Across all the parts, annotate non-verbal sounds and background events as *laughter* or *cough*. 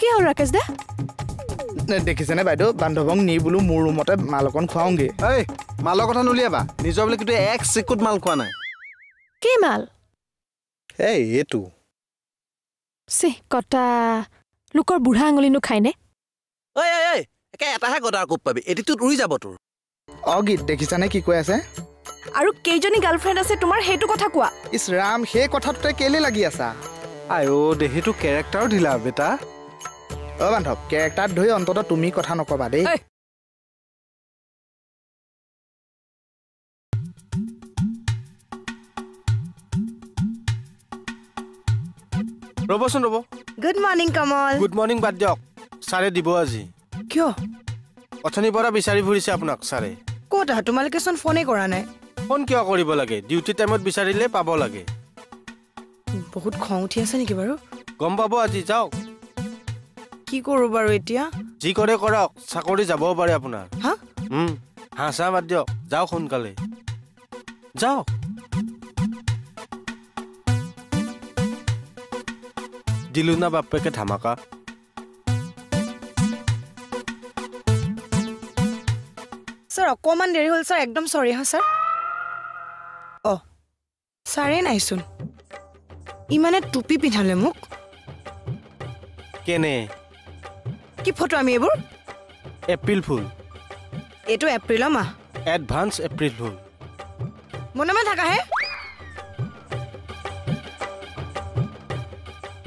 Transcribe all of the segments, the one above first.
কি হ'ল ৰাকেশ দা? নে, দেখিছেনে বাইদেউ? বান্ধৱক নি বোলো মোৰ ৰুমতে মাল অকণ খুৱাওঁগে। এই মালৰ কথা নুলিয়াবা। নিজৰ বোলে কিন্তু এক চিকুট মাল খোৱা নাই। কি মাল? এই এইটো। চি কটা লোকৰ বুঢ়া আঙুলিনো খায়নে ঐ ঐ ঐ একে এটাহে গদাৰ কোপ পাবি। এটিটোত উৰি যাব তোৰ। অ গীত দেখিছানে কি কৈ আছে? আৰু কেইজনী গাৰ্লফ্ৰেণ্ড আছে তোমাৰ সেইটো কথা কোৱা। ইছ ৰাম সেই কথাটোতে কেলে লাগি আছা? আই অ' দেহিটো কেৰেক্টাৰো ঢিলা বেটা। অ বান্ধৱ কেৰেক্টাৰত ধৰি অন্ততঃ তুমি কথা নকবা দেই। ৰ'বচোন ৰ'ব। Good morning Kamal good morning বাদ দিয়ক। ছাৰে দিব আজি। কিয়? অথনিৰ পৰা বিচাৰি ফুৰিছে আপোনাক ছাৰে। ক'ত আহা? তোমালোকেচোন ফোনেই কৰা নাই। ফোন কিয় কৰিব লাগে? ডিউটি টাইমত বিচাৰিলে পাব লাগে। বহুত খং উঠি আছে নেকি বাৰু? গম পাব আজি যাওক। কি কৰোঁ বাৰু এতিয়া? যি কৰে কৰক চাকৰি যাবও পাৰে আপোনাৰ। হা? হাঁহ চাহ বাদ দিয়ক যাওক সোনকালে। যাওক দিলো না বাপেকে ধামাকা। ছাৰ অকণমান দেৰি হ'ল ছাৰ একদম চৰি হা ছাৰ। অঁ ছাৰে নাইচোন ইমানে টুপি পিন্ধালে মোক। কেনে? কি ফটো আমি এইবোৰ? April fool. এইটো এপ্ৰিলৰ মাহ এডভান্স এপ্ৰিল ফুল। মনে মনে থাকাহে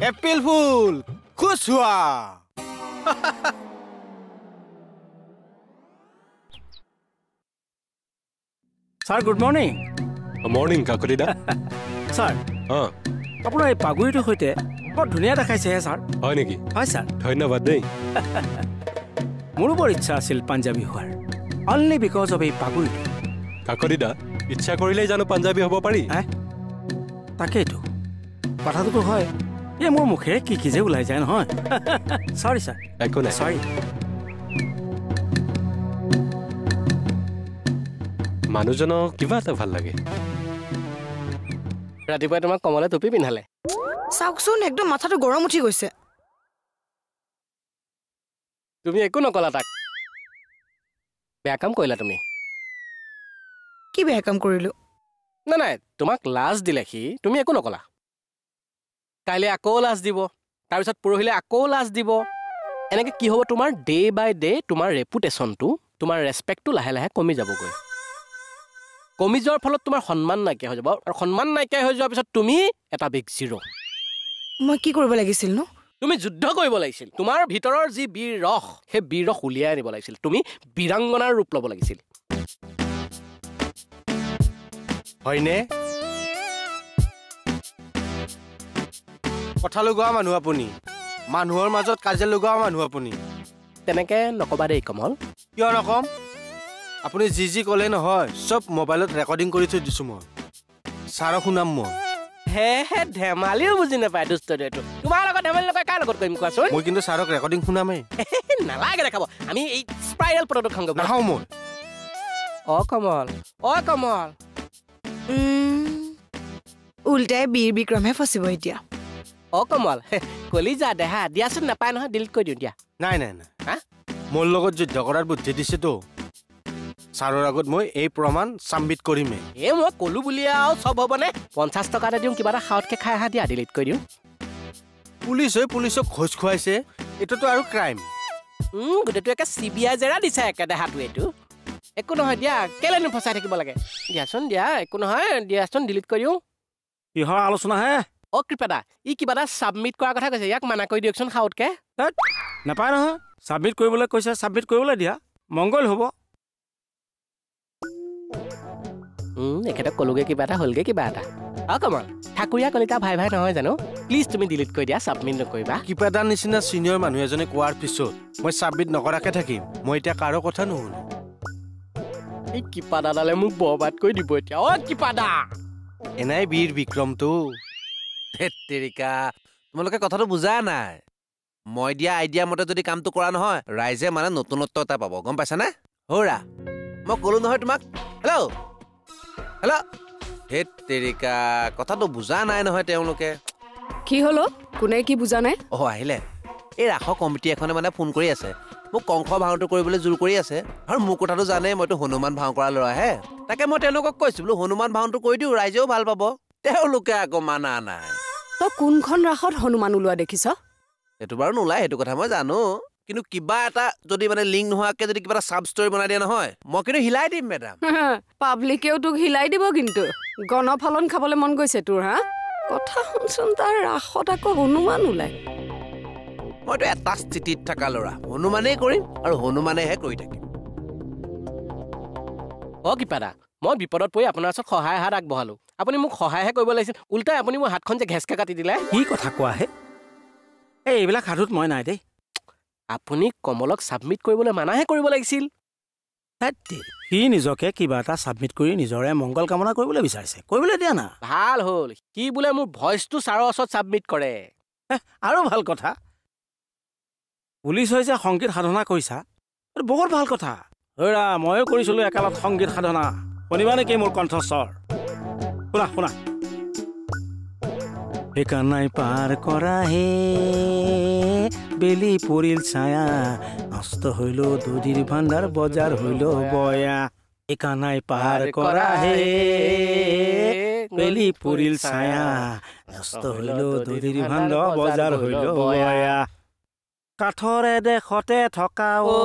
এপ্ৰিল ফুল খুচ হোৱা। Sir good morning morning Kakati দা। ছাৰ অঁ। আপোনাৰ এই পাগুৰিটোৰ সৈতে বৰ ধুনীয়া দেখাইছেহে ছাৰ। হয় নেকি? হয় ছাৰ। ধন্যবাদ দেই। *laughs* মোৰো বৰ ইচ্ছা আছিল পাঞ্জাবী হোৱাৰ। অনলি বিকজ অফ এই পাগুৰিটো কাকতি দা ইচ্ছা কৰিলেই জানো পাঞ্জাবী হ'ব পাৰি। হে? তাকেইতো। কথাটোতো হয়। এই মোৰ মুখেৰে কি কি যে ওলাই যায় নহয়। *laughs* চৰি ছাৰ। একো নাই। চৰি মানুহজনক কিবা এটা ভাল লাগে। ৰাতিপুৱাই তোমাক কমলে টুপি পিন্ধালে। চাওকচোন একদম মাথাটো গৰম উঠি গৈছে। তুমি একো নকলা তাক। বেয়া কাম কৰিলা তুমি। কি বেয়া কাম কৰিলোঁ? নাই নাই তোমাক লাজ দিলে সি তুমি একো নকলা। কাইলৈ আকৌ লাজ দিব তাৰপিছত পৰহিলৈ আকৌ লাজ দিব। এনেকৈ কি হ'ব তোমাৰ ডে বাই ডে তোমাৰ ৰেপুটেশ্যনটো তোমাৰ ৰেচপেক্টটো লাহে লাহে কমি যাবগৈ। কমি যোৱাৰ ফলত তোমাৰ সন্মান নাইকিয়া হৈ যাব আৰু সন্মান নাইকিয়া হৈ যোৱাৰ পিছত তুমি এটা বিগ জিৰ' মই কি কৰিব লাগিছিল নো? তুমি যুদ্ধ কৰিব লাগিছিল। তোমাৰ ভিতৰৰ যি বীৰ ৰস সেই বীৰ ৰস উলিয়াই আনিব লাগিছিল। তুমি বীৰাংগনাৰ ৰূপ ল'ব লাগিছিল। হয়নে? কথা লগোৱা মানুহ আপুনি। মানুহৰ মাজত কাজিয়া লগোৱা মানুহ আপুনি। তেনেকৈ নকবা দেই কমল। কিয় নকম? আপুনি যি যি ক'লে নহয় চব মোবাইলত ৰেকৰ্ডিং কৰি থৈ দিছোঁ মই। ছাৰক শুনাম মই। হে হে ধেমালিও বুজি নাপায় দুষ্টটো এইটো তোমাৰ লগত ধেমালি নকয় কাৰ লগত কৰিম কোৱাচোন? মই কিন্তু ছাৰক ৰেকৰ্ডিং শুনামেই। নালাগে দেখাব। আমি এই স্পাইৰেল পটটো ব'লা। নাখাওঁ মই অ কমল। অ কমল। উল্টাই বীৰ বিক্ৰমহে ফচিব এতিয়া। অ কমল। হে, কলিজা দেহা দিয়াচোন নাপায় নহয় ডিলিট কৰি দিওঁ দিয়া। নাই নাই নাই। হা? মোৰ লগত যুদ্ধ কৰাৰ বুদ্ধি দিছেতো। ছাৰৰ আগত মই এই প্ৰমাণ চাবমিট কৰিমেই এই মই ক'লো বুলি আৰু চব হ'বনে? পঞ্চাছ টকা এটা দিওঁ কিবা এটা খাৱতকৈ খাই আহা দিয়া ডিলিট কৰি দিওঁ। পুলিচ হৈ পুলিচক ঘোচ খুৱাইছে এইটোতো আৰু ক্ৰাইম। গোটেইটো একে চি বি আই জেৰা দিছে একে দেহাটো এইটো। একো নহয় দিয়া কেলেনো ফচাই থাকিব লাগে? দিয়াচোন দিয়া একো নহয় দিয়াচোন ডিলিট কৰি দিওঁ। কিহৰ আলোচনা হে? অ কৃপাদা ই কিবা এটা ছাবমিট কৰাৰ কথা কৈছে ইয়াক মানা কৰি দিয়কচোন খাৱতকৈ নাপায় নহয়। ছাবমিট কৰিবলৈ কৈছে ছাবমিট কৰিবলৈ দিয়া। মংগল হ'ব। এখেতক ক'লোগে কিবা এটা হ'লগে কিবা এটা। অ কমল ঠাকুৰীয়া কলিতা ভাই ভাই নহয় জানো? প্লিজ তুমি ডিলিট কৰি দিয়া ছাবমিট নকৰিবা। কিবা এটা নিচিনা ছিনিয়ৰ মানুহ এজনে কোৱাৰ পিছত মই চাবমিট নকৰাকে থাকিম। মই এতিয়া কাৰো কথা নুশুনো। এই কিপাদাডালে মোক বৰবাদ কৰি দিব এতিয়া। অ কিপাদা! এনাই বীৰ বিক্ৰমটো। তেৰিকা তোমালোকে কথাটো বুজা নাই। মই দিয়া আইডিয়া মতে যদি কামটো কৰা নহয় ৰাইজে মানে নতুনত্ব এটা পাব। গম পাইছানে? হৌৰা মই ক'লো নহয় তোমাক। হেল্ল' হেল্ল' ধেত তেৰিকা কথাটো বুজা নাই নহয় তেওঁলোকে। কি হ'ল? কোনে কি বুজা নাই? অ আহিলে। এই ৰাসৰ কমিটি এখনে মানে ফোন কৰি আছে। মোক কংস ভাওটো কৰিবলৈ জোৰ কৰি আছে। আৰু মোৰ কথাটো জানে মইতো হনুমান ভাও কৰা ল'ৰাহে তাকে মই তেওঁলোকক কৈছো বোলো হনুমান ভাওটো কৰি দিওঁ ৰাইজেও ভাল পাব। তেওঁলোকে আকৌ মানা নাই। তই কোনখন ৰাসত হনুমান ওলোৱা দেখিছ? সেইটো বাৰু নোলায় সেইটো কথা মই জানো। কিন্তু কিবা এটা যদি মানে লিংক নোহোৱাকে যদি কিবা এটা চাব ষ্টৰি বনাই দিয়ে নহয় মই কিন্তু হিলাই দিম মেডাম পাব্লিকেও তোক হিলাই দিব কিন্তু। গণফলন খাবলৈ মন গৈছে তোৰ হা? কথা শুনচোন তাৰ ৰাসত আকৌ হনুমান ওলাই। মইতো এটা স্থিতিত থকা ল'ৰা হনুমানেই কৰিম আৰু হনুমানেহে কৰি থাকিম। অ কিপাদা মই বিপদত পৰি আপোনাৰ ওচৰত সহায় হাত আগবঢ়ালো। আপুনি মোক সহায়হে কৰিব লাগিছিল। উল্টাই আপুনি মোৰ হাতখন যে ঘেঁচকে কাটি দিলে। কি কথা কোৱা হে? এই এইবিলাক সাধুত মই নাই দেই। আপুনি কমলক ছাবমিট কৰিবলৈ মানাহে কৰিব লাগিছিল। সি নিজকে কিবা এটা ছাবমিট কৰি নিজৰে মংগল কামনা কৰিবলৈ বিচাৰিছে। কৰিবলৈ দিয়া না। ভাল হ'ল সি বোলে মোৰ ভইচটো ছাৰৰ ওচৰত ছাবমিট কৰে। আৰু ভাল কথা। পুলিচ হৈ যে সংগীত সাধনা কৰিছা। বহুত ভাল কথা। ঐৰা ময়ো কৰিছিলোঁ একালত সংগীত সাধনা। শুনিবা নেকি মোৰ কণ্ঠস্বৰ? শুনা শুনা। সেইকাৰণে পাৰ কৰা হে। বেলি পৰিল ছায়া নষ্ট হইল দুদিৰ ভাণ্ডাৰ বজাৰ হইল বয়া। সেইকাৰণে পাৰ কৰা হে বেলি পৰিল ছায়া নষ্ট হইল দুদিৰ ভাণ্ডাৰ বজাৰ হইল বয়া। কাঠৰে দেশতে থকা ঐ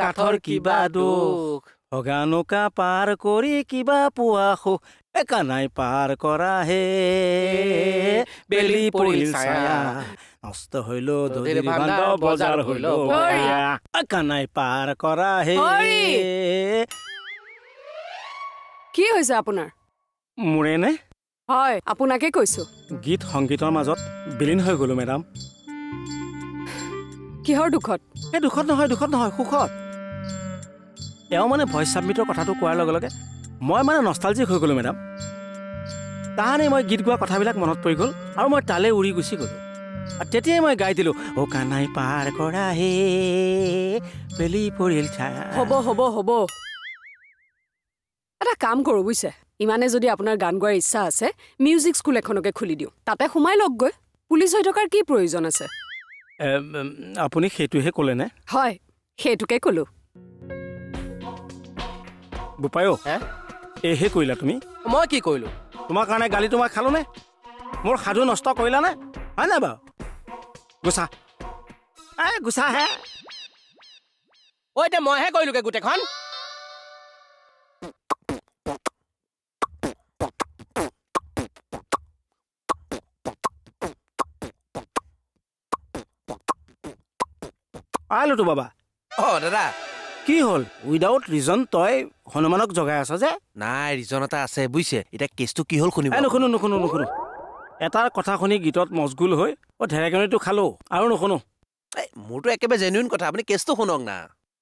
কাঠৰ কিবা দুখ। ভগানুকা পাৰ কৰি কিবা পোৱা সুখ একানাই পাৰ কৰা হে বেলি পৰিল ছায়া। নষ্ট হইল হইল। হে। হৰি! কি হৈছে আপোনাৰ? মোৰে নে? হয় আপোনাকে কৈছো। গীত সংগীতৰ মাজত বিলীন হৈ গ'লো মেডাম। কিহৰ দুখত? এই দুখত নহয় দুখত নহয় সুখত। তেওঁ মানে ভইচ ছাবমিটৰ কথাটো কোৱাৰ লগে লগে মই মানে নষ্টালজিক হৈ গ'লোঁ মেডাম। তাহানি মই গীত গোৱা কথাবিলাক মনত পৰি গ'ল আৰু মই তালৈ উৰি গুচি গ'লোঁ। তেতিয়াই মই গাই দিলোঁ অ' কানাই পাৰ কৰা হে বেলি পৰিল হ'ব হ'ব হ'ব। এটা কাম কৰোঁ বুজিছে ইমানে যদি আপোনাৰ গান গোৱাৰ ইচ্ছা আছে মিউজিক স্কুল এখনকে খুলি দিওঁ। তাতে সোমাই লওক গৈ পুলিচ হৈ থকাৰ কি প্ৰয়োজন আছে? আপুনি সেইটোহে ক'লেনে? হয় সেইটোকে ক'লো। বোপায়ো হে? এইহে কৰিলা তুমি। মই কি কৰিলো তোমাৰ কাৰণে গালি তোমাক খালোনে? মোৰ সাধু নষ্ট কৰিলানে? হয় নাই বাৰু? গুচা এই গুচাহে ঐ এতিয়া মইহে কৰিলোগে গোটেইখন। আহিলোতো বাবা। অ দাদা। কি হ'ল? উইদাউট ৰিজন তই হনুমানক জগাই আছ যে? নাই ৰিজন এটা আছে বুজিছে? এতিয়া কেছটো কি হ'ল শুনিব? নুশুনো নুশুনো নুশুনো। এটাৰ কথা শুনি গীতত মচগুল হৈ অ ঢেৰেকনিটো খালো আৰু নুশুনো। এই, মোৰতো একেবাৰে জেনুইন কথা আপুনি কেছটো শুনক না।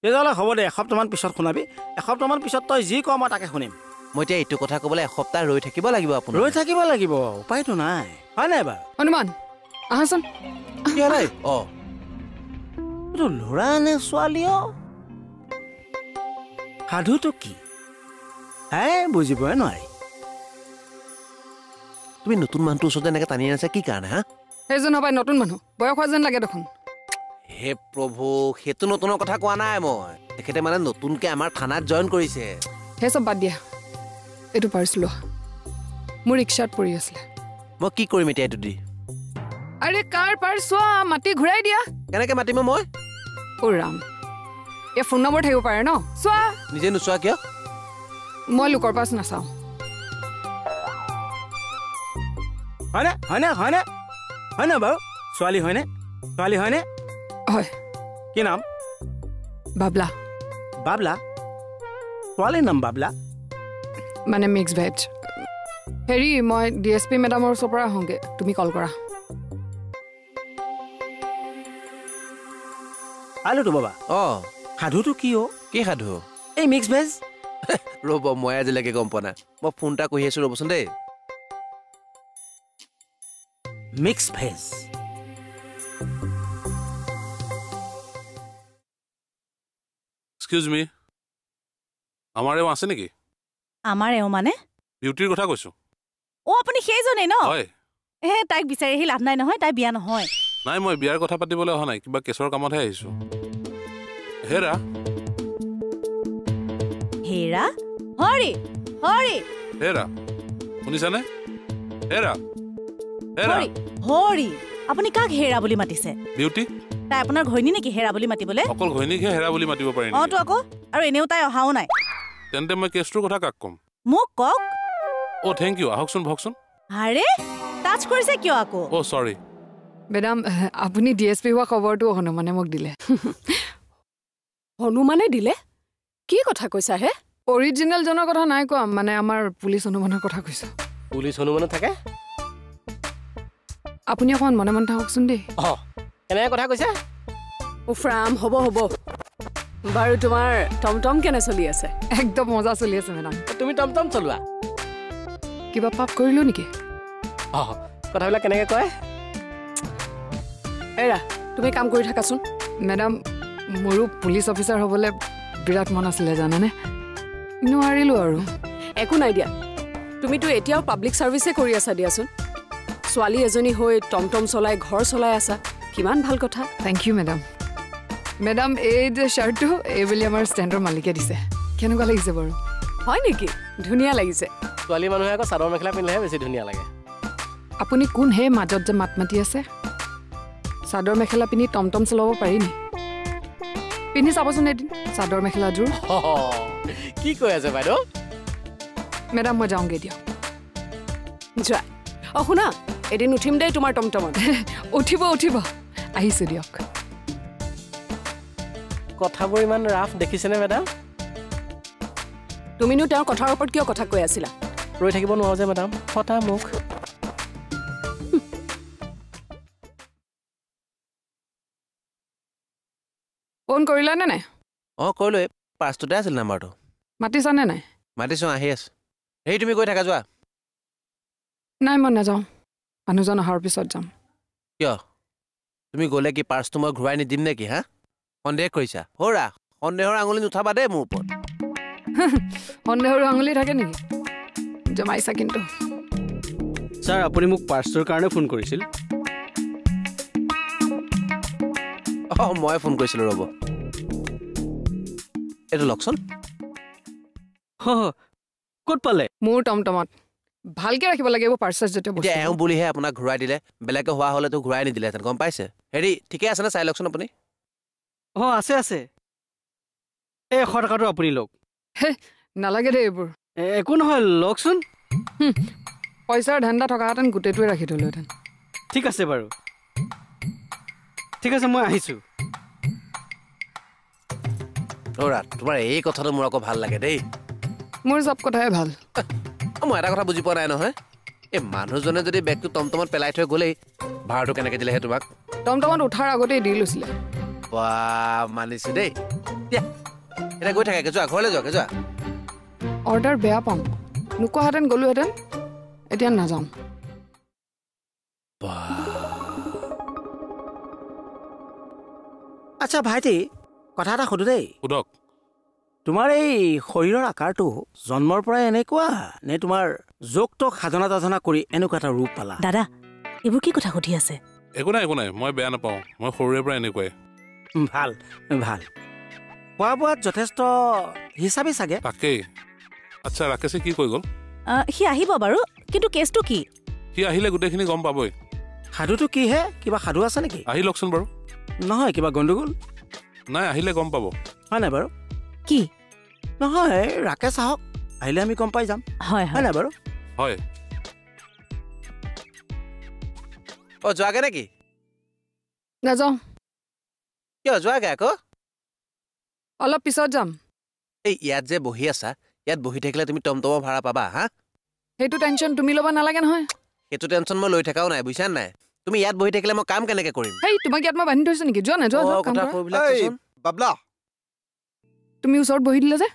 তেতিয়াহ'লে হ'ব দে এসপ্তাহমান পিছত শুনাবি। এসপ্তাহমান পিছত তই যি ক মই তাকে শুনিম। মই এতিয়া এইটো কথা ক'বলৈ এসপ্তাহ ৰৈ থাকিব লাগিব আপোনাৰ। ৰৈ থাকিব লাগিব উপায়তো নাই। হয় নাই বাৰু? হনুমান আহাচোন? অ। এইটো ল'ৰা নে ছোৱালী অ? সাধুটো কি? হে বুজিবই নোৱাৰি তুমি নতুন মানুহটোৰ ওচৰতে এনেকে টানি আনিছা কি কাৰণে হা? সেইজন হবাই নতুন মানুহ বয়স হোৱা যেন লাগে দেখোন। হে প্ৰভু সেইটো নতুনৰ কথা কোৱা নাই মই। তেখেতে মানে নতুনকে আমাৰ থানাত জইন কৰিছে। সেই চব বাদ দিয়া। এইটো পাৰ্চ লোৱা। মোৰ ৰিক্সাত পৰি আছিলে। মই কি কৰিম এতিয়া এইটো দি? আৰে কাৰ পাৰ্চ চোৱা মাতি ঘূৰাই দিয়া। কেনেকে মাতিম মই? অ' ৰাম। ইয়াৰ ফোন নম্বৰ থাকিব পাৰে ন? চোৱা। নিজে নোচোৱা কিয়? মই লোকৰ পাৰ্চ নাচাওঁ। হয়নে? হয়নে? হয়নে? হয়নে বাৰু? ছোৱালী হয়নে? ছোৱালী হয়নে? হয়। কি নাম? বাবলা। বাবলা? ছোৱালীৰ নাম বাবলা? মানে মিক্স ভেজ হেৰি মই ডি এছ পি মেডামৰ ওচৰৰ পৰা আহোঁগৈ। তুমি কল কৰা। আহিলোতো বাবা। অ। সাধুটো কি অ' কি সাধু? এই মিক্স ভেজ ৰ'ব মই আজিলৈকে গম পোৱা নাই। মই ফোন এটা কৰি আছো ৰ'বচোন দেই। মিক্স ভেজ এক্সকিউজ মি আমাৰ এওঁ আছে নেকি? আমাৰ এওঁ মানে? বিউটিৰ কথা কৈছো। অ' আপুনি সেইজনেই ন? হয়। এ তাইক বিচাৰি আহি লাভ নাই নহয় তাই বিয়া নহয়। নাই মই বিয়াৰ কথা পাতিবলৈ অহা নাই কিবা কেছৰ কামতহে আহিছোঁ। হেৰা। হেৰা? হৰি হৰি। হেৰা শুনিছানে? হেৰা। হেৰা হৰি আপুনি কাক হেৰা বুলি মাতিছে? বিউটি। তাই আপোনাৰ ঘৈণী নেকি হেৰা বুলি মাতিবলৈ? অকল ঘৈণীকহে হেৰা বুলি মাতিব পাৰি অঁ নেকি? তো আকৌ আৰু এনেও তাই অহাও নাই। তেন্তে মই কেছটোৰ কথা কাক ক'ম? মোক কওক? অ' থেংক ইউ আহকচোন বহকচোন আৰে টাচ কৰিছে কিয় আকৌ? অ' চৰি মেডাম আপুনি ডি এছ পি হোৱা খবৰটো হনুমানে মোক দিলে। হনুমানে দিলে? কি কথা কৈছা হে? অৰিজিনেলজনৰ কথা নাই কোৱা মানে আমাৰ পুলিচ হনুমানৰ কথা কৈছোঁ। পুলিচ হনুমানো থাকে? আপুনি অকণমান মনে মনে থাককচোন দেই। অ কেনেকে কথা কৈছে? উফৰাম হ'ব হ'ব। বাৰু তোমাৰ টমটম কেনে চলি আছে? একদম মজা চলি আছে মেডাম তুমি টমটম চলোৱা। কিবা পাপ কৰিলোঁ নেকি? অ কথাবিলাক কেনেকে কয়? এৰা তুমি কাম কৰি থাকাচোন মেডাম মোৰো পুলিচ অফিচাৰ হ'বলৈ বিৰাট মন আছিলে জানানে? নোৱাৰিলোঁ আৰু। একো নাই দিয়া। তুমিতো এতিয়াও পাব্লিক ছাৰ্ভিচে কৰি আছা দিয়াচোন। ছোৱালী এজনী হৈ টমটম চলাই ঘৰ চলাই আছা। কিমান ভাল কথা। থেংক ইউ মেডাম মেডাম এই যে শ্বাৰ্টটো এইবুলি আমাৰ ষ্টেণ্ডৰ মালিকে দিছে। কেনেকুৱা লাগিছে বাৰু? হয় নেকি? ধুনীয়া লাগিছে। ছোৱালী মানুহে আকৌ চাদৰ মেখেলা পিন্ধিলেহে বেছি ধুনীয়া লাগে। আপুনি কোন হে মাজত যে মাত মাতি আছে? চাদৰ মেখেলা পিন্ধি টমটম চলাব পাৰি নি পিন্ধি চাবচোন এদিন চাদৰ মেখেলাযোৰ। কি কৈ আছে বাইদেউ? মেডাম মই যাওঁগৈ দিয়ক। যোৱা। অ শুনা এদিন উঠিম দেই তোমাৰ টমটমত। *laughs* উঠিব উঠিব। আহিছোঁ দিয়ক। কথাবোৰ ইমান ৰাফ দেখিছেনে মেডাম তুমিনো তেওঁৰ কথাৰ ওপৰত কিয় কথা কৈ আছিলা? ৰৈ থাকিব নোৱাৰো যে মেডাম ফটা মুখ। *laughs* ফোন কৰিলানে নাই? অঁ কৰিলোঁ। এই পাৰ্চটোতে আছিল নাম্বাৰটো। মাতিছানে নাই? মাতিছোঁ আহি আছোঁ। হেৰি তুমি গৈ থাকা যোৱা। নাই মই নাযাওঁ। মানুহজন অহাৰ পিছত যাম। কিয়? তুমি গ'লে কি পাৰ্চটো মই ঘূৰাই নিদিম নেকি হা? সন্দেহ কৰিছা। সৌৰা সন্দেহৰ আঙুলি নুঠাবা দেই মোৰ ওপৰত। *laughs* সন্দেহৰ আঙুলি থাকে নেকি? জমাইছা কিন্তু। ছাৰ আপুনি মোক পাৰ্চটোৰ কাৰণে ফোন কৰিছিল। অঁ মই ফোন কৰিছিলোঁ ৰ'ব। এইটো লওকচোন। হ হ, ক'ত পালে? মোৰ টমটমত। ভালকে ৰাখিব লাগিব পাৰ্চ চাৰ্চ যেতিয়া এতিয়া এওঁ বুলিহে আপোনাক ঘূৰাই দিলে বেলেগে হোৱা হ'লেতো ঘূৰাই নিদিলেহেঁতেন গম পাইছে? হেৰি ঠিকে আছেনে চাই লওকচোন আপুনি? অঁ আছে আছে। এই এশ টকাটো আপুনি লওক। নালাগে দেই এইবোৰ। এ, একো নহয় লওকচোন। পইচাৰ ধান্দা থকাহেঁতেন গোটেইটোৱে ৰাখি থলোহেঁতেন। ঠিক আছে বাৰু। ঠিক আছে মই আহিছোঁ। ৰৌৰা তোমাৰ এই কথাটো মোৰ আকৌ ভাল লাগে দেই। মোৰ চব কথাই ভাল। মই এটা কথা বুজি পোৱা নাই নহয়। এই মানুহজনে যদি বেগটো টমটমত পেলাই থৈ গ'লেই ভাড়াটো কেনেকৈ দিলেহে তোমাক? টমটমত উঠাৰ আগতেই দি লৈছিলে বা মানিছো দেই। দিয়া এতিয়া গৈ থাকাকে যোৱা ঘৰলৈ যোৱাকে যোৱা। অৰ্ডাৰ বেয়া পাওঁ নোকোৱাহেঁতেন গ'লোহেঁতেন। এতিয়া নাযাওঁ আচ্ছা ভাইটি কথা এটা সোধো দেই। সোধক। তোমাৰ এই শৰীৰৰ আকাৰটো জন্মৰ পৰাই এনেকুৱা নে তোমাৰ যোগ তোক সাধনা তাধনা কৰি এনেকুৱা এটা ৰূপ পালা? দাদা এইবোৰ কি কথা সুধি আছে? একো নাই একো নাই মই বেয়া নাপাওঁ মই সৰুৰে পৰা এনেকুৱাই। ভাল ভাল। খোৱা বোৱাত যথেষ্ট হিচাপে চাগে? তাকেই। আচ্ছা ৰাকেশে কি কৈ গ'ল? আহ, সি আহিব বাৰু কিন্তু কেছটো কি? সি আহিলে গোটেইখিনি গম পাবই। সাধুটো কিহে কিবা সাধু আছে নেকি? আহি লওকচোন বাৰু। নহয় কিবা গণ্ডগোল? নাই আহিলে গম পাব। হয় নাই বাৰু? কি? নহয় ৰাকেশ আহক। আহিলে আমি গম পাই যাম। হয় হয়। নাই বাৰু? হয়। অ যোৱাগে নেকি? নাযাওঁ। কিয় যোৱাগে আকৌ? অলপ পিছত যাম। এই ইয়াত যে বহি আছা ইয়াত বহি থাকিলে তুমি টমটমৰ ভাড়া পাবা হা? সেইটো টেনশ্যন তুমি ল'ব নালাগে নহয়। সেইটো টেনশ্যন মই লৈ থকাও নাই বুজিছা নাই? তুমি ইয়াত বহি থাকিলে মই কাম কেনেকে কৰিম? সেই তোমাক ইয়াত মই বান্ধি থৈছো নেকি? যোৱা নাই যোৱা তুমি ওচৰত বহি দিলে যে।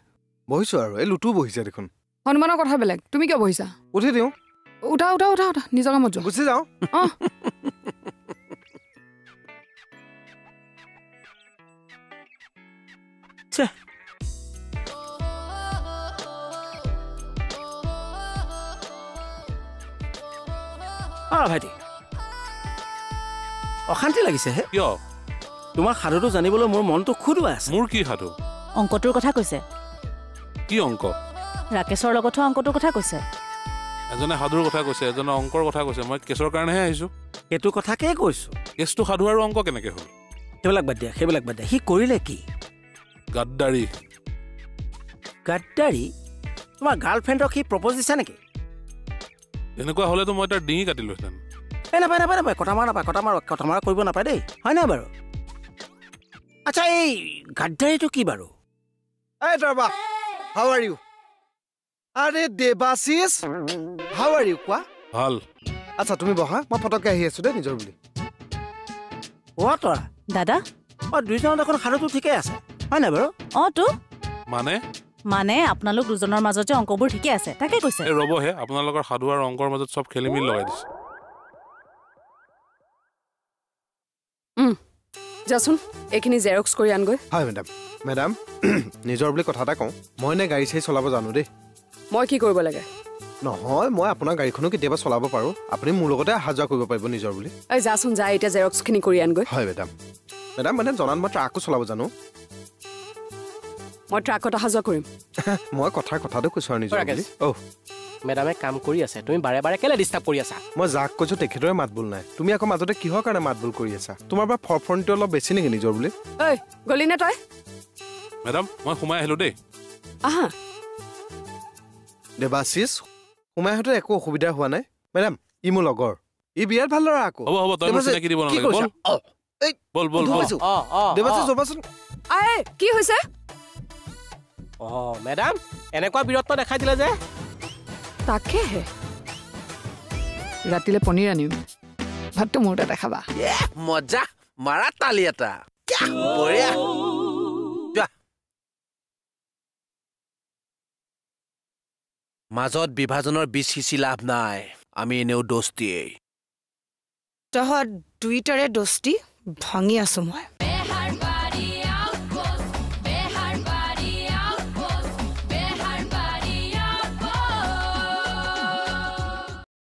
বহিছো আৰু এই লুটু বহিছে দেখোন। হনুমানৰ কথা বেলেগ তুমি কিয় বহিছা? উঠি দিওঁ। উঠা উঠা উঠা উঠা নিজৰ কামত যোৱা। গুচি যাওঁ। অঁ। ছে। অঁ ভাইটি। অশান্তি লাগিছে হে। কিয়? তোমাৰ সাধুটো জানিবলৈ মোৰ মনটো খুদুৱাই আছে। মোৰ কি সাধু? অংকটোৰ কথা কৈছে। কি অংক? ৰাকেশৰ লগতহে অংকটোৰ কথা কৈছে। এজনে সাধুৰ কথা কৈছে এজনে অংকৰ কথা কৈছে মই কেছৰ কাৰণেহে আহিছোঁ। সেইটো কথাকেই কৈছোঁ? কেছটো সাধু আৰু অংক কেনেকে হ'ল? সেইবিলাক বাদ দিয়া সেইবিলাক বাদ দিয়া। সি কৰিলে কি? গাদ্দাৰী। গাদ্দাৰী? তোমাৰ গাৰ্লফ্ৰেণ্ডক সি প্ৰপ'জ দিছে নেকি? এনেকুৱা হ'লেতো মই তাৰ ডিঙি কাটিলোহেঁতেন এই নাপায় নাপায় নাপায়। কটা মাৰা নাপায় কটা মাৰা কটা মাৰা কৰিব নাপায় দেই। হয় নাই বাৰু? আচ্ছা এই গাদ্দাৰীটো কি বাৰু? এই দৰবা হাউ আৰ ইউ আৰে দেৱাশিষ হাউ আৰ ইউ কোৱা ভাল আচ্ছা তুমি বহা মই ফটককৈ আহি আছো দেই নিজৰ বুলি অ' তৰা দাদা অ' দুইজনৰ দেখোন সাধুটো ঠিকেই আছে হয় নাই বাৰু অঁ তো মানে মানে আপোনালোক দুজনৰ মাজত যে অংকবোৰ ঠিকে আছে। তাকে কৈছে। এই ৰ'বহে আপোনালোকৰ সাধু আৰু অংকৰ মাজত চব খেলি মেলি লগাই দিছে। যাচোন এইখিনি জেৰক্স কৰি আনগৈ। হয় মেডাম মেডাম *clears throat* নিজৰ বুলি কথা এটা কওঁ। মই নে গাড়ী চাড়ী চলাব জানো দেই। মই কি কৰিব লাগে? নহয় মই আপোনাৰ গাড়ীখনো কেতিয়াবা চলাব পাৰোঁ। আপুনি মোৰ লগতে অহা যোৱা কৰিব পাৰিব নিজৰ বুলি। এই যাচোন যা এতিয়া জেৰক্সখিনি কৰি আনগৈ। হয় মেডাম মেডাম মানে জনাত মই ট্ৰাকো চলাব জানো। মই ট্ৰাকত অহা যোৱা কৰিম। *laughs* মই কথাৰ কথাটো কৈছোঁ আৰু নিজৰ অ' মেডামে কাম কৰি আছে। তুমি বাৰে বাৰে কেলে ডিষ্টাৰ্ব কৰি আছা? মই যাক কৈছোঁ তেখেতৰে মাত বোল নাই। তুমি আকৌ মাজতে কিহৰ কাৰণে মাত বোল কৰি আছা? তোমাৰ পৰা ফৰফৰণিটো অলপ বেছি নেকি নিজৰ বুলি? ঐ গলি নে তই? মেডাম মই সোমাই আহিলোঁ দেই। আহা। দেৱাশিষ সোমাই আহোঁতে একো অসুবিধা হোৱা নাই। মেডাম ই মোৰ লগৰ। ই বিৰাট ভাল ল'ৰা আকৌ। হ'ব হ'ব তই মোক চিনাকি দিব কি নালাগে। বল। কৰিছা? অ, এই, বল বল গম বল। পাইছোঁ। অ অ দেৱাশিষ অ। ৰ'বাচোন আই কি হৈছে? অ মেডাম এনেকুৱা বীৰত্ব দেখাই দিলে যে। তাকেহে ৰাতিলৈ পনীৰ আনিম। ভাতটো মোৰ তাতে খাবা। মজা মাৰা তালি এটা বঢ়িয়া। মাজত বিভাজনৰ বীজ সিঁচি লাভ নাই। আমি এনেও দোষ দিয়েই তহঁত দুইটাৰে দোস্তি ভাঙি আছো মই।